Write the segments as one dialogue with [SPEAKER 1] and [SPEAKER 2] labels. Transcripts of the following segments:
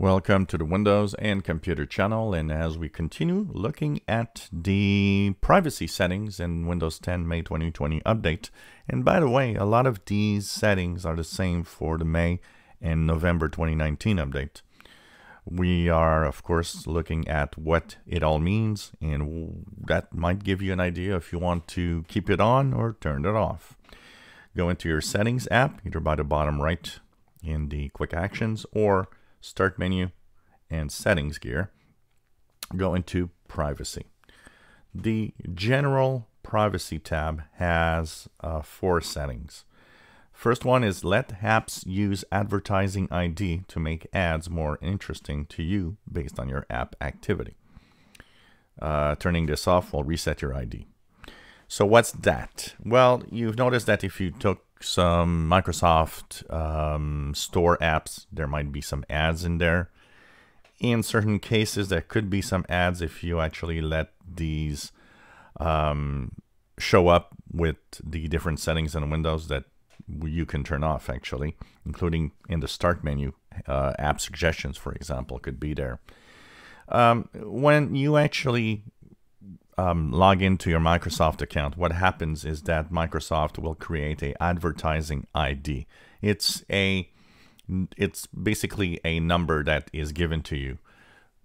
[SPEAKER 1] Welcome to the Windows and Computer channel and as we continue looking at the privacy settings in Windows 10 May 2020 update. And by the way, a lot of these settings are the same for the May and November 2019 update. We are of course looking at what it all means and that might give you an idea if you want to keep it on or turn it off. Go into your settings app either by the bottom right in the quick actions or Start menu, and Settings gear, go into Privacy. The General Privacy tab has uh, four settings. First one is let apps use advertising ID to make ads more interesting to you based on your app activity. Uh, turning this off will reset your ID. So what's that? Well, you've noticed that if you took some Microsoft um, Store apps, there might be some ads in there. In certain cases, there could be some ads if you actually let these um, show up with the different settings in Windows that you can turn off actually, including in the start menu. Uh, app suggestions, for example, could be there. Um, when you actually um, log into your Microsoft account, what happens is that Microsoft will create a advertising ID. It's a it's basically a number that is given to you.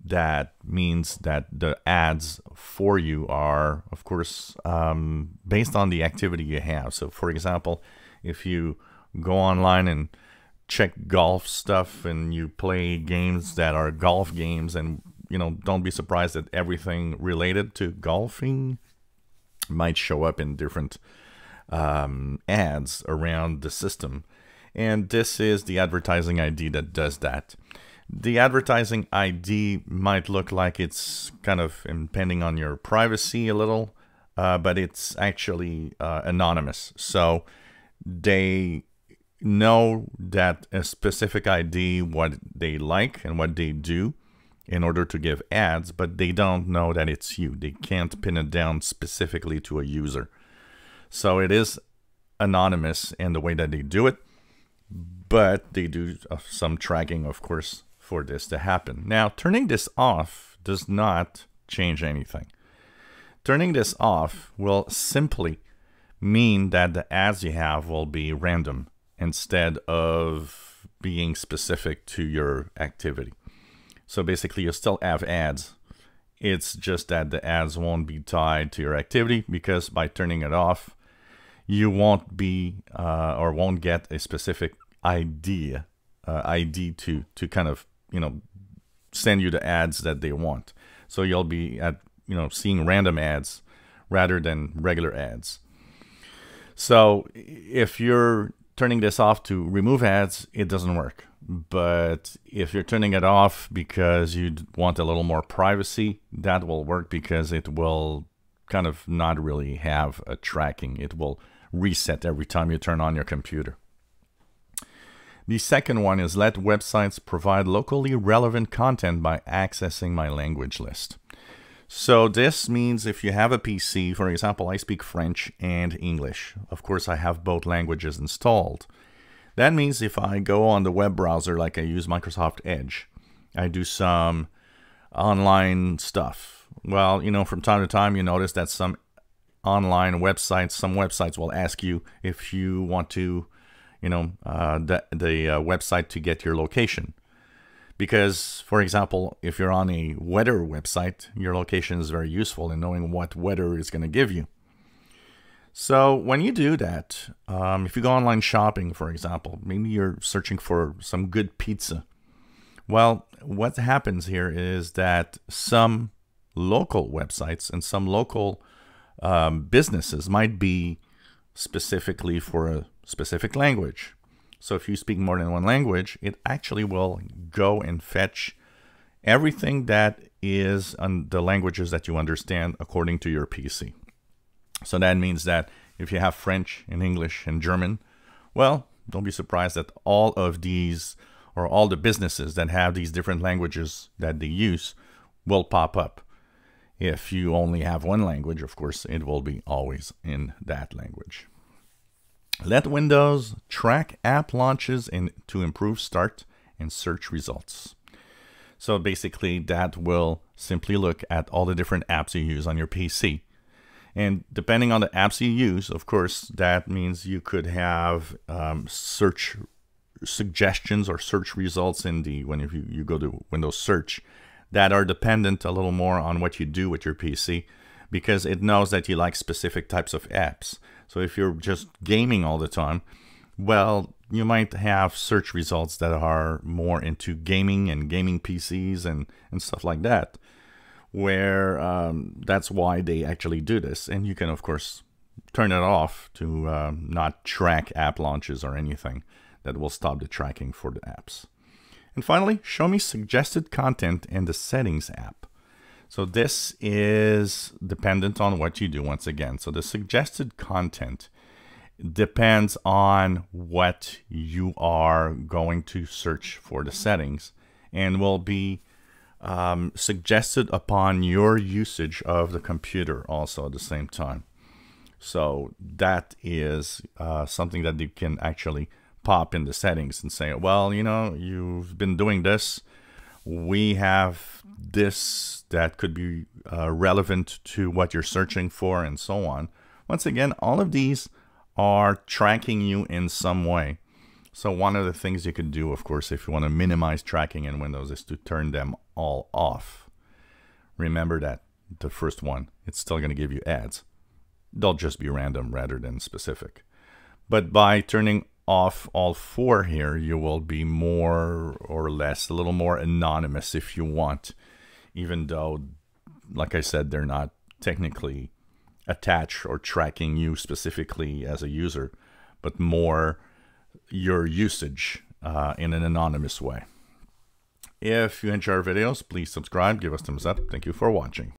[SPEAKER 1] That means that the ads for you are, of course, um, based on the activity you have. So, for example, if you go online and check golf stuff and you play games that are golf games and you know, don't be surprised that everything related to golfing might show up in different um, ads around the system. And this is the advertising ID that does that. The advertising ID might look like it's kind of impending on your privacy a little, uh, but it's actually uh, anonymous. So they know that a specific ID, what they like and what they do, in order to give ads, but they don't know that it's you. They can't pin it down specifically to a user. So it is anonymous in the way that they do it, but they do uh, some tracking, of course, for this to happen. Now, turning this off does not change anything. Turning this off will simply mean that the ads you have will be random instead of being specific to your activity. So basically, you still have ads. It's just that the ads won't be tied to your activity because by turning it off, you won't be uh, or won't get a specific idea uh, ID to to kind of you know send you the ads that they want. So you'll be at you know seeing random ads rather than regular ads. So if you're turning this off to remove ads, it doesn't work. But if you're turning it off because you want a little more privacy, that will work because it will kind of not really have a tracking. It will reset every time you turn on your computer. The second one is let websites provide locally relevant content by accessing my language list. So this means if you have a PC, for example, I speak French and English. Of course, I have both languages installed. That means if I go on the web browser, like I use Microsoft Edge, I do some online stuff. Well, you know, from time to time, you notice that some online websites, some websites will ask you if you want to, you know, uh, the, the uh, website to get your location. Because, for example, if you're on a weather website, your location is very useful in knowing what weather is going to give you. So when you do that, um, if you go online shopping, for example, maybe you're searching for some good pizza. Well, what happens here is that some local websites and some local um, businesses might be specifically for a specific language. So if you speak more than one language, it actually will go and fetch everything that is on the languages that you understand according to your PC. So that means that if you have French and English and German, well, don't be surprised that all of these or all the businesses that have these different languages that they use will pop up. If you only have one language, of course, it will be always in that language. Let Windows track app launches and to improve start and search results. So basically, that will simply look at all the different apps you use on your PC. And depending on the apps you use, of course, that means you could have um, search suggestions or search results in the when you, you go to Windows Search that are dependent a little more on what you do with your PC because it knows that you like specific types of apps. So if you're just gaming all the time, well, you might have search results that are more into gaming and gaming PCs and, and stuff like that, where um, that's why they actually do this. And you can, of course, turn it off to uh, not track app launches or anything that will stop the tracking for the apps. And finally, show me suggested content in the settings app. So this is dependent on what you do once again. So the suggested content depends on what you are going to search for the settings and will be um, suggested upon your usage of the computer also at the same time. So that is uh, something that you can actually pop in the settings and say, well, you know, you've been doing this. We have this that could be uh, relevant to what you're searching for and so on. Once again, all of these are tracking you in some way. So one of the things you could do, of course, if you want to minimize tracking in Windows is to turn them all off. Remember that the first one, it's still going to give you ads. They'll just be random rather than specific. But by turning off all four here, you will be more or less a little more anonymous if you want, even though, like I said, they're not technically attached or tracking you specifically as a user, but more your usage uh, in an anonymous way. If you enjoy our videos, please subscribe, give us thumbs up. Thank you for watching.